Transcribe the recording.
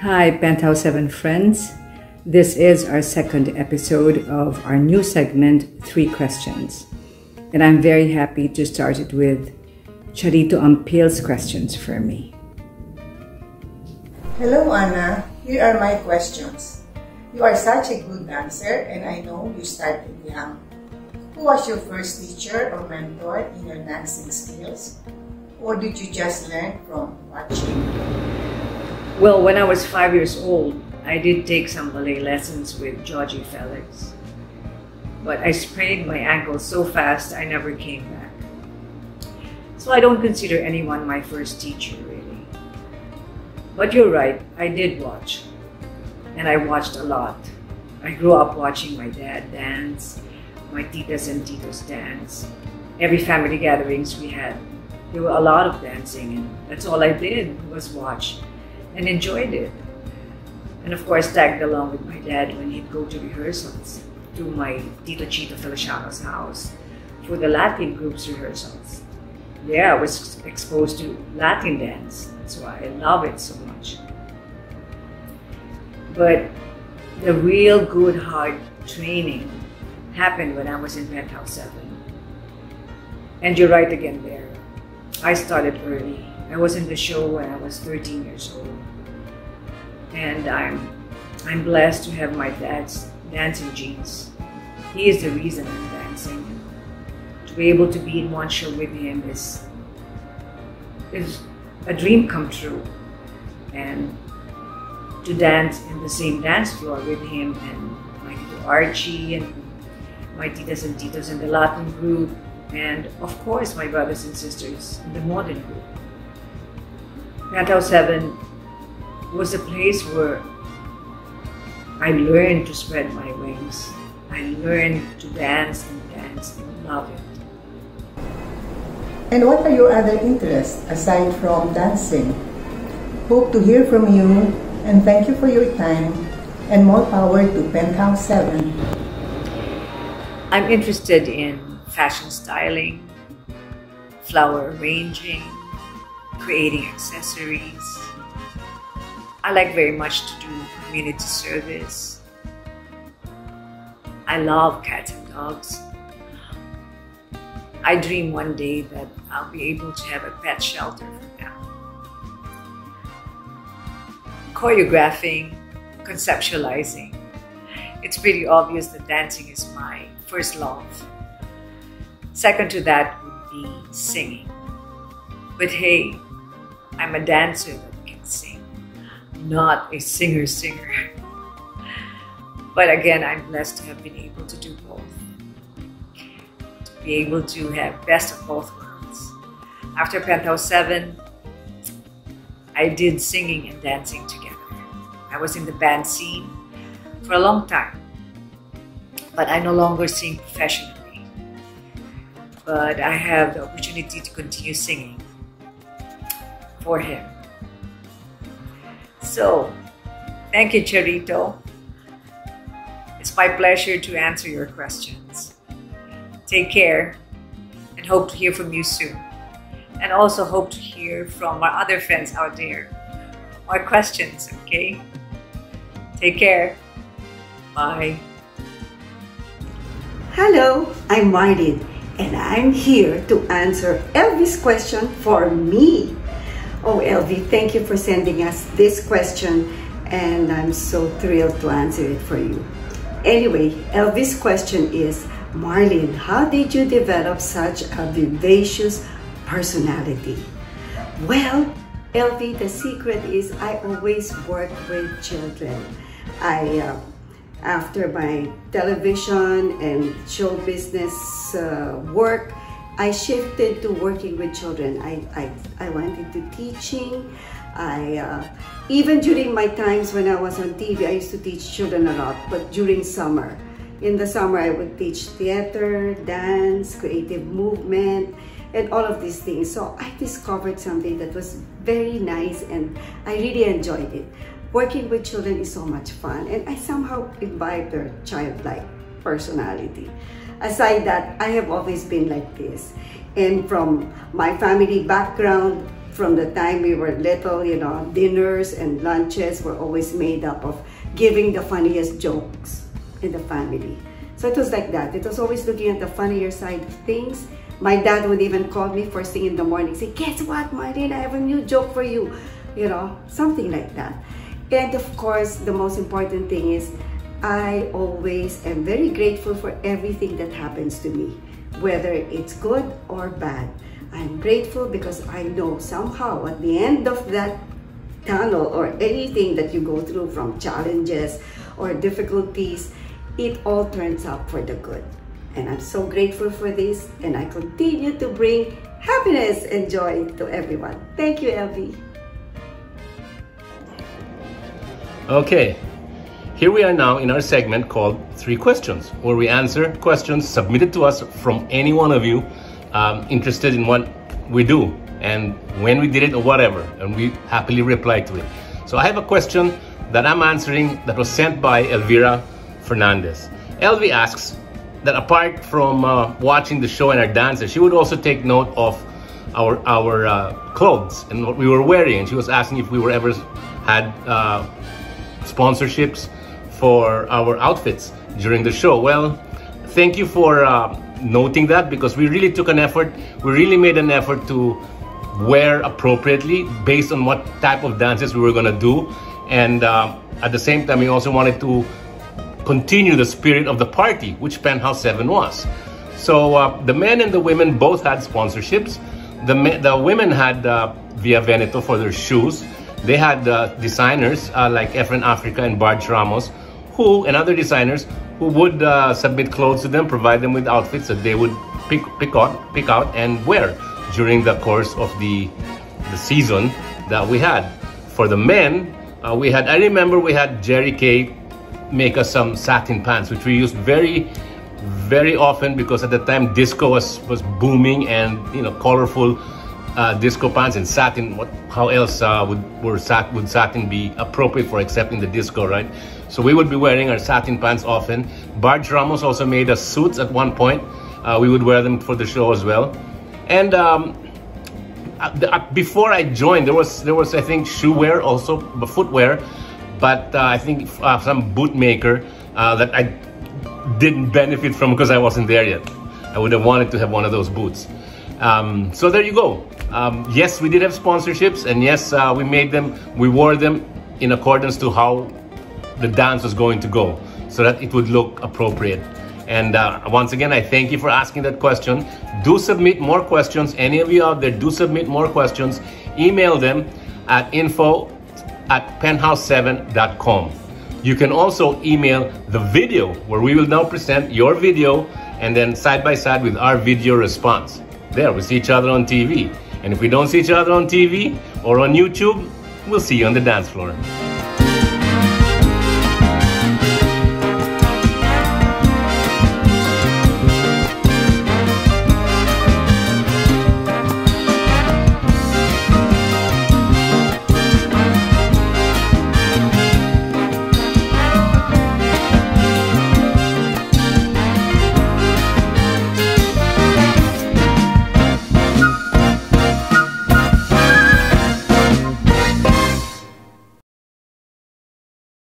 Hi, Penthouse 7 friends. This is our second episode of our new segment, Three Questions. And I'm very happy to start it with Charito Ampil's questions for me. Hello, Anna. Here are my questions. You are such a good dancer, and I know you started young. Who was your first teacher or mentor in your dancing skills? Or did you just learn from watching? Well, when I was five years old, I did take some ballet lessons with Georgie Felix. But I sprained my ankle so fast I never came back. So I don't consider anyone my first teacher, really. But you're right, I did watch. And I watched a lot. I grew up watching my dad dance, my titas and titos dance. Every family gatherings we had, there were a lot of dancing, and that's all I did was watch and enjoyed it. And of course, tagged along with my dad when he'd go to rehearsals to my Tito Chito Feliciano's house for the Latin group's rehearsals. There, I was exposed to Latin dance. That's why I love it so much. But the real good hard training happened when I was in Penthouse 7. And you're right again there. I started early. I was in the show when I was 13 years old. And I'm I'm blessed to have my dad's dancing genes. He is the reason I'm dancing. To be able to be in one show with him is is a dream come true. And to dance in the same dance floor with him and my Tito Archie and my titas and titos in the Latin group and of course my brothers and sisters in the modern group. Penthouse 7 was a place where I learned to spread my wings. I learned to dance and dance and love it. And what are your other interests aside from dancing? Hope to hear from you and thank you for your time and more power to Penthouse 7. I'm interested in fashion styling, flower arranging, creating accessories. I like very much to do community service. I love cats and dogs. I dream one day that I'll be able to have a pet shelter for them. Choreographing, conceptualizing. It's pretty obvious that dancing is my first love. Second to that would be singing. But hey, I'm a dancer that can sing, not a singer singer. But again, I'm blessed to have been able to do both. To be able to have best of both worlds. After Penthouse 7, I did singing and dancing together. I was in the band scene for a long time, but I no longer sing professionally. But I have the opportunity to continue singing for him. So, thank you, Charito. It's my pleasure to answer your questions. Take care and hope to hear from you soon. And also hope to hear from our other friends out there. More questions, okay? Take care. Bye. Hello, I'm Marlene, and I'm here to answer Elvie's question for me. Oh, Elvie, thank you for sending us this question, and I'm so thrilled to answer it for you. Anyway, Elvie's question is Marlene, how did you develop such a vivacious personality? Well, Elvie, the secret is I always work with children. I, uh, after my television and show business uh, work, I shifted to working with children. I, I, I went into teaching. I, uh, even during my times when I was on TV, I used to teach children a lot, but during summer. In the summer, I would teach theater, dance, creative movement, and all of these things. So I discovered something that was very nice and I really enjoyed it. Working with children is so much fun and I somehow imbibe their childlike personality. Aside that, I have always been like this. And from my family background, from the time we were little, you know, dinners and lunches were always made up of giving the funniest jokes in the family. So it was like that. It was always looking at the funnier side of things. My dad would even call me first thing in the morning, say, guess what, Marlene, I have a new joke for you. You know, something like that. And of course, the most important thing is I always am very grateful for everything that happens to me, whether it's good or bad. I'm grateful because I know somehow at the end of that tunnel or anything that you go through from challenges or difficulties, it all turns out for the good. And I'm so grateful for this and I continue to bring happiness and joy to everyone. Thank you, Elvie. Okay, here we are now in our segment called Three Questions, where we answer questions submitted to us from any one of you um, interested in what we do and when we did it or whatever, and we happily reply to it. So I have a question that I'm answering that was sent by Elvira Fernandez. Elvi asks that apart from uh, watching the show and our dances, she would also take note of our our uh, clothes and what we were wearing. And she was asking if we were ever had uh, sponsorships for our outfits during the show. Well, thank you for uh, noting that because we really took an effort. We really made an effort to wear appropriately based on what type of dances we were gonna do. And uh, at the same time, we also wanted to continue the spirit of the party, which Penthouse 7 was. So uh, the men and the women both had sponsorships. The, the women had uh, Via Veneto for their shoes. They had uh, designers uh, like Efren Africa and Barge Ramos, who and other designers who would uh, submit clothes to them, provide them with outfits that they would pick pick out pick out and wear during the course of the the season that we had. For the men, uh, we had I remember we had Jerry Kay make us some satin pants, which we used very very often because at the time disco was was booming and you know colorful uh, disco pants and satin. What? How else uh, would sat, would satin be appropriate for accepting the disco, right? So we would be wearing our satin pants often. Barge Ramos also made us suits at one point. Uh, we would wear them for the show as well. And um, uh, before I joined, there was there was I think shoe wear also, footwear, but uh, I think uh, some bootmaker that I didn't benefit from because I wasn't there yet. I would have wanted to have one of those boots. Um, so there you go. Um, yes, we did have sponsorships, and yes, uh, we made them, we wore them in accordance to how the dance was going to go so that it would look appropriate. And uh, once again, I thank you for asking that question. Do submit more questions. Any of you out there, do submit more questions. Email them at info at penthouse7.com. You can also email the video where we will now present your video and then side by side with our video response. There, we see each other on TV. And if we don't see each other on TV or on YouTube, we'll see you on the dance floor.